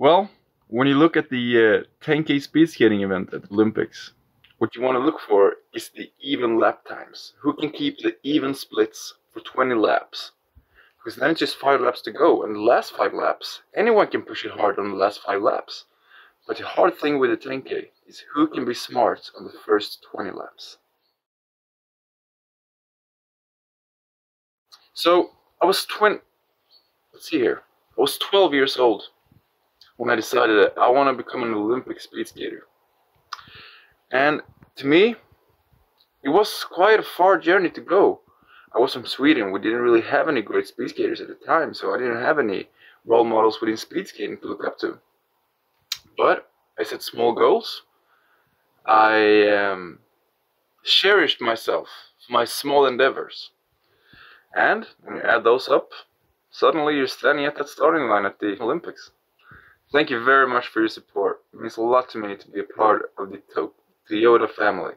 Well, when you look at the uh, 10k speed skating event at the Olympics, what you want to look for is the even lap times. Who can keep the even splits for 20 laps? Because then it's just five laps to go, and the last five laps, anyone can push it hard on the last five laps. But the hard thing with the 10k is who can be smart on the first 20 laps. So I was 20. Let's see here. I was 12 years old when I decided that I want to become an Olympic speed skater. And to me, it was quite a far journey to go. I was from Sweden. We didn't really have any great speed skaters at the time, so I didn't have any role models within speed skating to look up to. But I set small goals. I um, cherished myself, for my small endeavors. And when you add those up, suddenly you're standing at that starting line at the Olympics. Thank you very much for your support. It means a lot to me to be a part of the Toyota family.